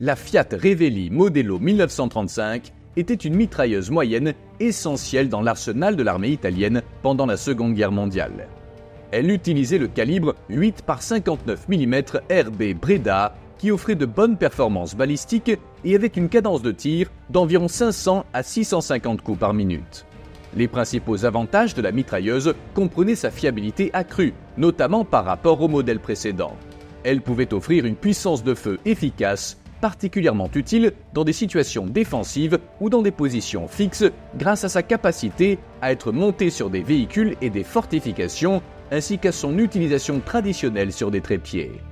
La Fiat Revelli Modello 1935 était une mitrailleuse moyenne essentielle dans l'arsenal de l'armée italienne pendant la Seconde Guerre mondiale. Elle utilisait le calibre 8 par 59 mm RB Breda qui offrait de bonnes performances balistiques et avec une cadence de tir d'environ 500 à 650 coups par minute. Les principaux avantages de la mitrailleuse comprenaient sa fiabilité accrue, notamment par rapport au modèle précédent. Elle pouvait offrir une puissance de feu efficace, particulièrement utile dans des situations défensives ou dans des positions fixes grâce à sa capacité à être montée sur des véhicules et des fortifications, ainsi qu'à son utilisation traditionnelle sur des trépieds.